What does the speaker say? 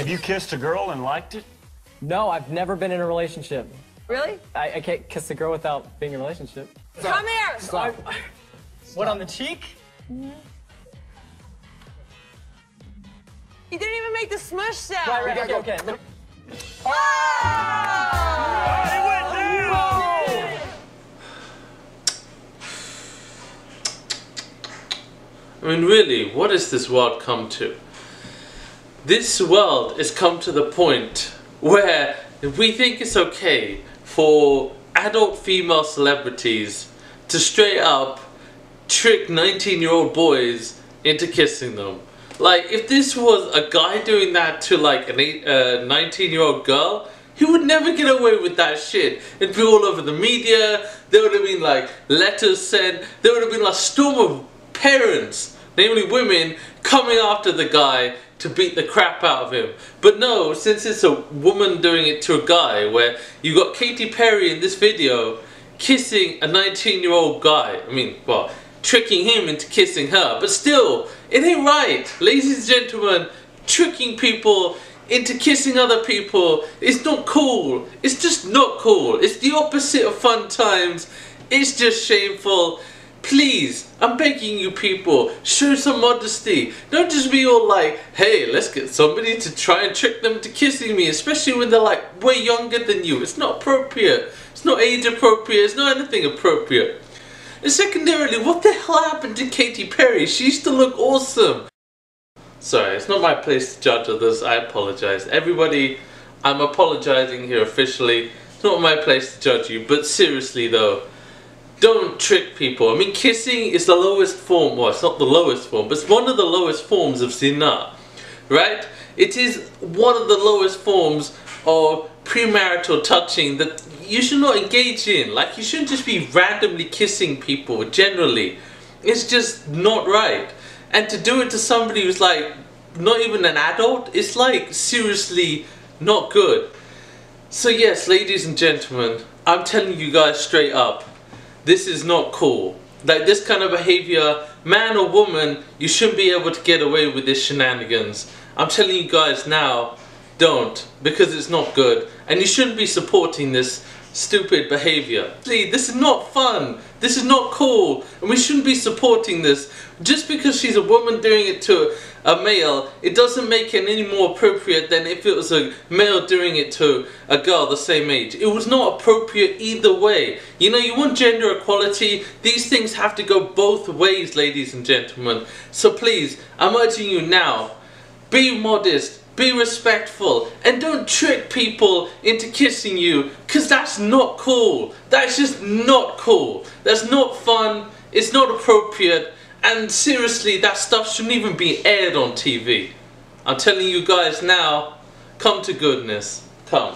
Have you kissed a girl and liked it? No, I've never been in a relationship. Really? I, I can't kiss a girl without being in a relationship. Come here. Stop. What on the cheek? You didn't even make the smush sound. Right, right, okay, okay. Oh! I mean, really, what has this world come to? This world has come to the point where we think it's okay for adult female celebrities to straight up trick 19 year old boys into kissing them. Like, if this was a guy doing that to like a uh, 19 year old girl, he would never get away with that shit. It'd be all over the media, there would have been like letters sent, there would have been like storm of parents, namely women, coming after the guy to beat the crap out of him. But no, since it's a woman doing it to a guy, where you got Katy Perry in this video kissing a 19 year old guy, I mean, well, tricking him into kissing her, but still, it ain't right. Ladies and gentlemen, tricking people into kissing other people is not cool. It's just not cool. It's the opposite of fun times. It's just shameful. Please, I'm begging you people, show some modesty. Don't just be all like, hey, let's get somebody to try and trick them to kissing me, especially when they're like way younger than you. It's not appropriate. It's not age appropriate. It's not anything appropriate. And secondarily, what the hell happened to Katy Perry? She used to look awesome. Sorry, it's not my place to judge others. I apologize. Everybody, I'm apologizing here officially. It's not my place to judge you. But seriously though, don't trick people. I mean, kissing is the lowest form. Well, it's not the lowest form, but it's one of the lowest forms of zina. Right? It is one of the lowest forms of premarital touching that you should not engage in. Like, you shouldn't just be randomly kissing people generally. It's just not right. And to do it to somebody who's like not even an adult, it's like seriously not good. So yes, ladies and gentlemen, I'm telling you guys straight up, this is not cool. Like this kind of behavior, man or woman, you shouldn't be able to get away with this shenanigans. I'm telling you guys now, don't, because it's not good. And you shouldn't be supporting this stupid behavior. See, this is not fun. This is not cool. And we shouldn't be supporting this. Just because she's a woman doing it to a male, it doesn't make it any more appropriate than if it was a male doing it to a girl the same age. It was not appropriate either way. You know, you want gender equality, these things have to go both ways, ladies and gentlemen. So please, I'm urging you now, be modest, be respectful and don't trick people into kissing you because that's not cool. That's just not cool. That's not fun. It's not appropriate. And seriously, that stuff shouldn't even be aired on TV. I'm telling you guys now, come to goodness. Come.